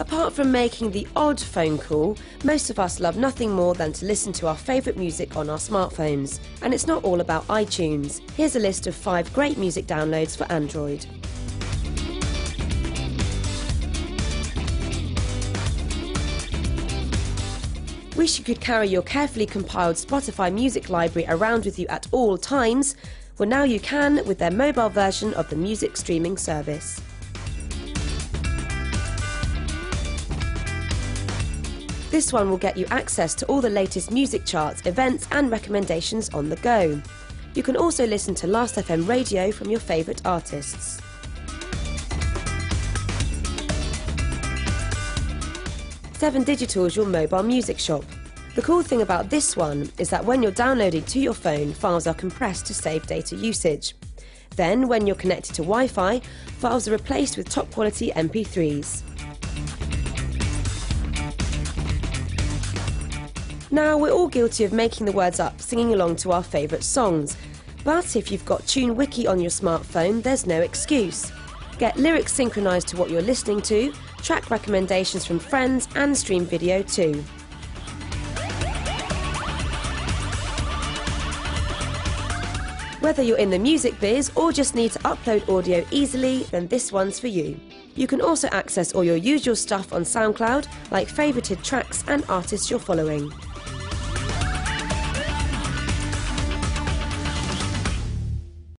Apart from making the odd phone call, most of us love nothing more than to listen to our favourite music on our smartphones. And it's not all about iTunes. Here's a list of five great music downloads for Android. Wish you could carry your carefully compiled Spotify music library around with you at all times? Well, now you can with their mobile version of the music streaming service. This one will get you access to all the latest music charts, events, and recommendations on the go. You can also listen to Last FM radio from your favourite artists. Seven Digital is your mobile music shop. The cool thing about this one is that when you're downloading to your phone, files are compressed to save data usage. Then, when you're connected to Wi Fi, files are replaced with top quality MP3s. Now, we're all guilty of making the words up, singing along to our favourite songs. But if you've got TuneWiki on your smartphone, there's no excuse. Get lyrics synchronised to what you're listening to, track recommendations from friends, and stream video too. Whether you're in the music biz or just need to upload audio easily, then this one's for you. You can also access all your usual stuff on SoundCloud, like favourited tracks and artists you're following.